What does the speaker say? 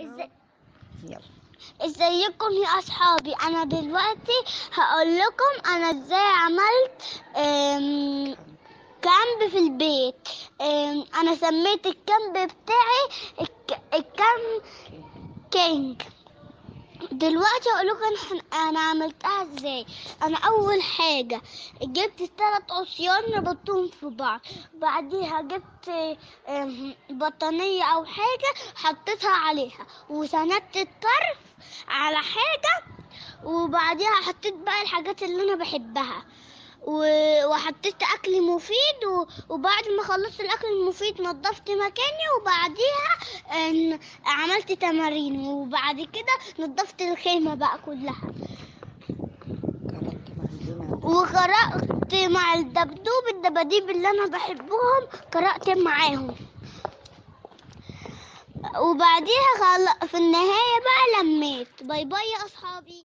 إزاي؟ يلا. إزيكم يا أصحابي؟ أنا دلوقتي هقول لكم أنا إزاي عملت camp في البيت. أنا سميت ال camp بتاعي الك- ال camping. دلوقتي هقول لكم أنا عملتها إزاي. أنا أول حاجة جبت ثلاث عصيان ربطتهم في بعض. بعديها جبت بطانية أو حاجة حطيتها عليها. وسندت الطرف على حاجة. وبعديها حطيت بقى الحاجات اللي أنا بحبها. وحطيت أكل مفيد. وبعد ما خلصت الأكل المفيد نظفت مكاني. وبعديها عملت تمارين وبعد كده نظفت الخيمة بقى كلها. وقرأت مع الدبدوب الدباديب اللي أنا بحبهم قرأت معاهم. وبعديها. في النهاية بقى لميت. باي باي يا أصحابي.